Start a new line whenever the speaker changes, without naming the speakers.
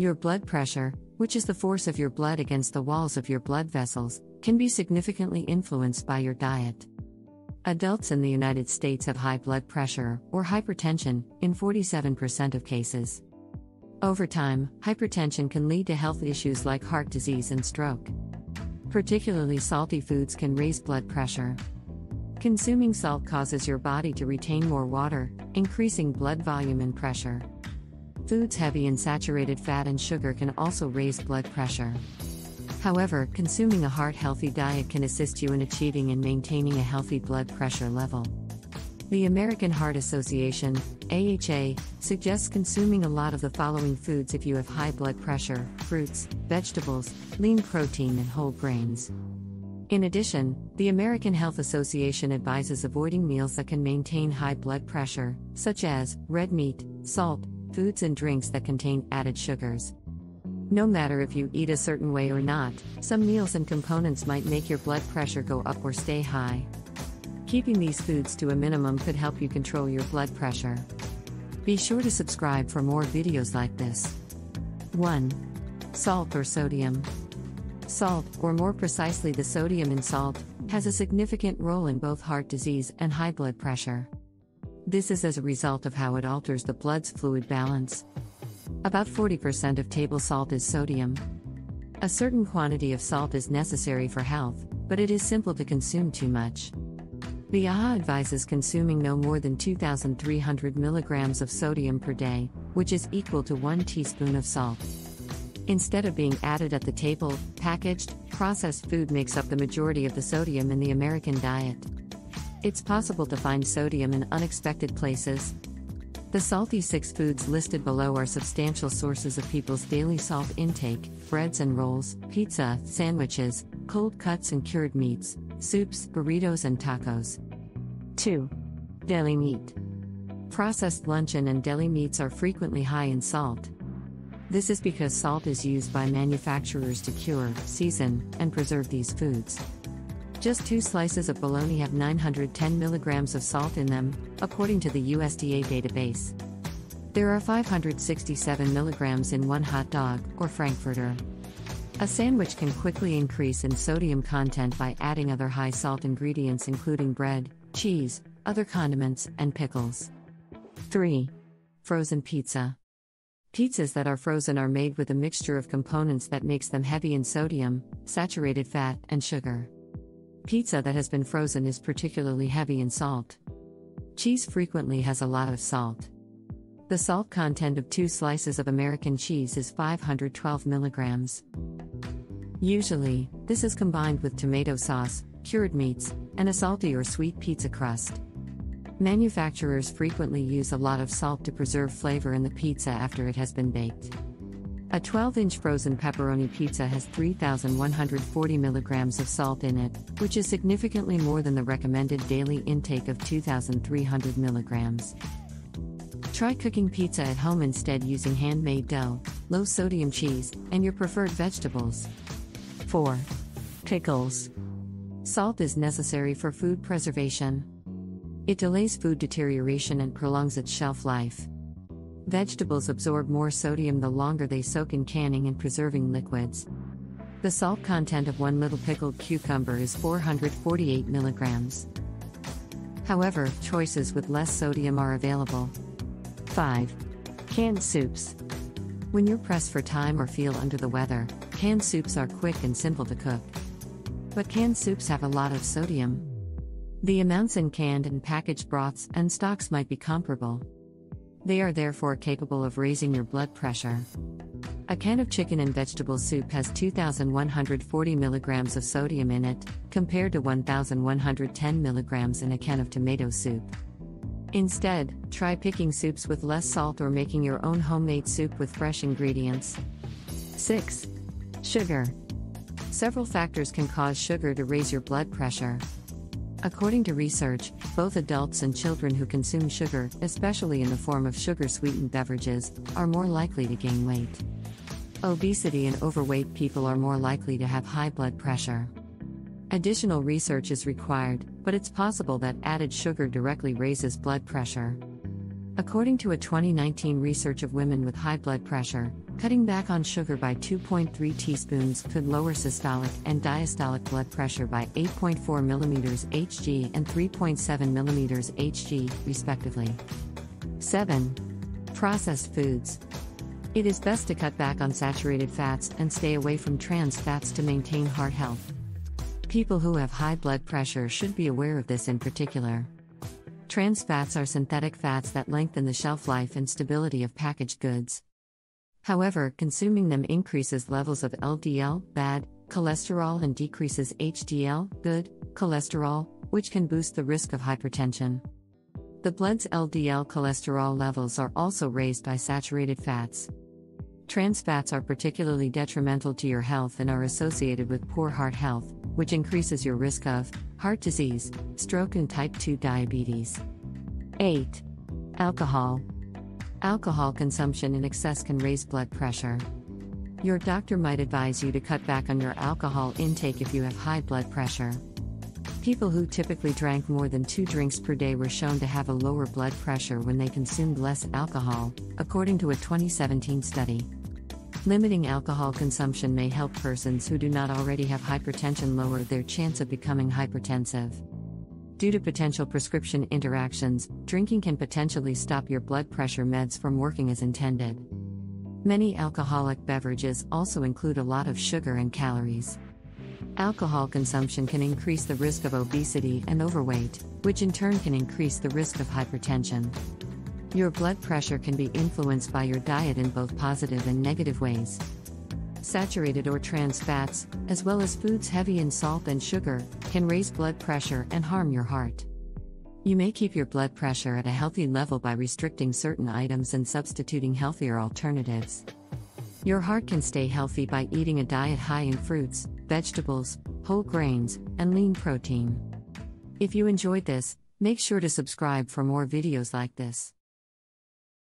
Your blood pressure, which is the force of your blood against the walls of your blood vessels, can be significantly influenced by your diet. Adults in the United States have high blood pressure, or hypertension, in 47% of cases. Over time, hypertension can lead to health issues like heart disease and stroke. Particularly salty foods can raise blood pressure. Consuming salt causes your body to retain more water, increasing blood volume and pressure. Foods heavy in saturated fat and sugar can also raise blood pressure. However, consuming a heart healthy diet can assist you in achieving and maintaining a healthy blood pressure level. The American Heart Association, AHA, suggests consuming a lot of the following foods if you have high blood pressure fruits, vegetables, lean protein, and whole grains. In addition, the American Health Association advises avoiding meals that can maintain high blood pressure, such as red meat, salt, foods, and drinks that contain added sugars. No matter if you eat a certain way or not, some meals and components might make your blood pressure go up or stay high. Keeping these foods to a minimum could help you control your blood pressure. Be sure to subscribe for more videos like this. 1. Salt or sodium. Salt, or more precisely the sodium in salt, has a significant role in both heart disease and high blood pressure. This is as a result of how it alters the blood's fluid balance. About 40% of table salt is sodium. A certain quantity of salt is necessary for health, but it is simple to consume too much. The AHA advises consuming no more than 2,300 milligrams of sodium per day, which is equal to 1 teaspoon of salt. Instead of being added at the table, packaged, processed food makes up the majority of the sodium in the American diet. It's possible to find sodium in unexpected places. The salty six foods listed below are substantial sources of people's daily salt intake breads and rolls, pizza, sandwiches, cold cuts and cured meats, soups, burritos, and tacos. 2. Deli meat. Processed luncheon and deli meats are frequently high in salt. This is because salt is used by manufacturers to cure, season, and preserve these foods. Just two slices of bologna have 910 milligrams of salt in them, according to the USDA database. There are 567 milligrams in one hot dog, or Frankfurter. A sandwich can quickly increase in sodium content by adding other high salt ingredients, including bread, cheese, other condiments, and pickles. 3. Frozen pizza. Pizzas that are frozen are made with a mixture of components that makes them heavy in sodium, saturated fat, and sugar. Pizza that has been frozen is particularly heavy in salt. Cheese frequently has a lot of salt. The salt content of two slices of American cheese is 512 milligrams. Usually, this is combined with tomato sauce, cured meats, and a salty or sweet pizza crust. Manufacturers frequently use a lot of salt to preserve flavor in the pizza after it has been baked. A 12 inch frozen pepperoni pizza has 3,140 milligrams of salt in it, which is significantly more than the recommended daily intake of 2,300 milligrams. Try cooking pizza at home instead using handmade dough, low sodium cheese, and your preferred vegetables. 4. Pickles. Salt is necessary for food preservation. It delays food deterioration and prolongs its shelf life. Vegetables absorb more sodium the longer they soak in canning and preserving liquids. The salt content of one little pickled cucumber is 448 milligrams. However, choices with less sodium are available. 5. Canned soups. When you're pressed for time or feel under the weather, canned soups are quick and simple to cook. But canned soups have a lot of sodium. The amounts in canned and packaged broths and stocks might be comparable. They are therefore capable of raising your blood pressure. A can of chicken and vegetable soup has 2,140 milligrams of sodium in it, compared to 1,110 milligrams in a can of tomato soup. Instead, try picking soups with less salt or making your own homemade soup with fresh ingredients. 6. Sugar. Several factors can cause sugar to raise your blood pressure. According to research, both adults and children who consume sugar, especially in the form of sugar sweetened beverages, are more likely to gain weight. Obesity and overweight people are more likely to have high blood pressure. Additional research is required, but it's possible that added sugar directly raises blood pressure. According to a 2019 research of women with high blood pressure, Cutting back on sugar by 2.3 teaspoons could lower systolic and diastolic blood pressure by 8.4 mm Hg and 3.7 mm Hg, respectively. 7. Processed foods. It is best to cut back on saturated fats and stay away from trans fats to maintain heart health. People who have high blood pressure should be aware of this in particular. Trans fats are synthetic fats that lengthen the shelf life and stability of packaged goods. However, consuming them increases levels of LDL, bad, cholesterol and decreases HDL, good, cholesterol, which can boost the risk of hypertension. The blood's LDL cholesterol levels are also raised by saturated fats. Trans fats are particularly detrimental to your health and are associated with poor heart health, which increases your risk of heart disease, stroke, and type 2 diabetes. 8. Alcohol. Alcohol consumption in excess can raise blood pressure. Your doctor might advise you to cut back on your alcohol intake if you have high blood pressure. People who typically drank more than two drinks per day were shown to have a lower blood pressure when they consumed less alcohol, according to a 2017 study. Limiting alcohol consumption may help persons who do not already have hypertension lower their chance of becoming hypertensive. Due to potential prescription interactions, drinking can potentially stop your blood pressure meds from working as intended. Many alcoholic beverages also include a lot of sugar and calories. Alcohol consumption can increase the risk of obesity and overweight, which in turn can increase the risk of hypertension. Your blood pressure can be influenced by your diet in both positive and negative ways saturated or trans fats, as well as foods heavy in salt and sugar, can raise blood pressure and harm your heart. You may keep your blood pressure at a healthy level by restricting certain items and substituting healthier alternatives. Your heart can stay healthy by eating a diet high in fruits, vegetables, whole grains, and lean protein. If you enjoyed this, make sure to subscribe for more videos like this.